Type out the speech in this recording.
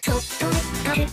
そっと食べ